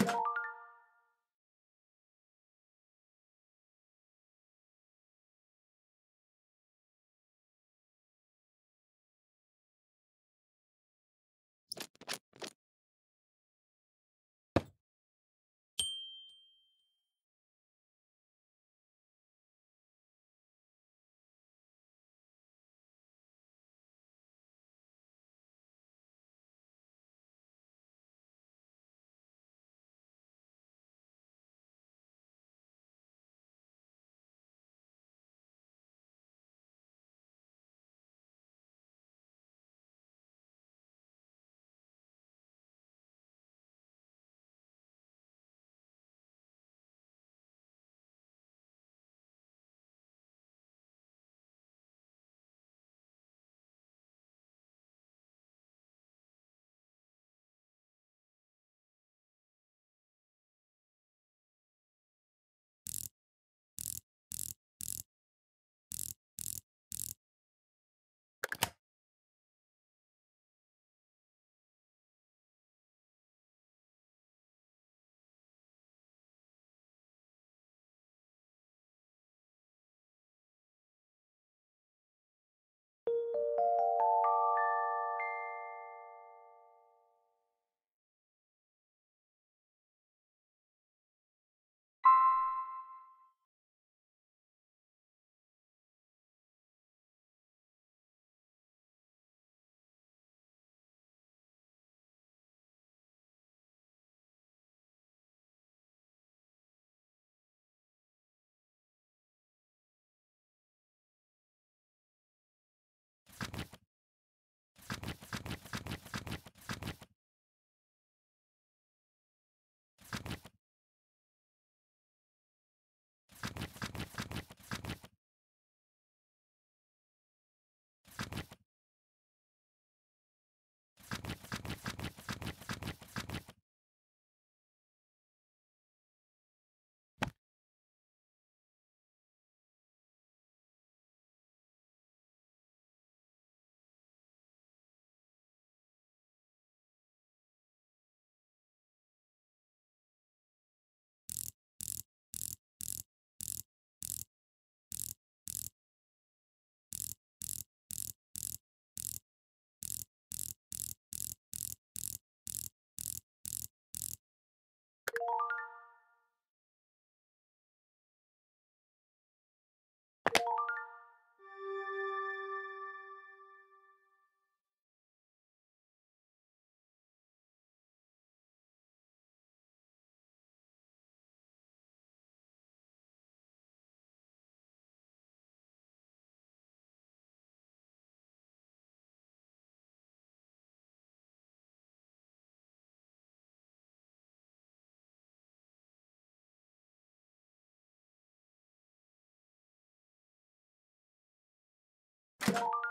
you you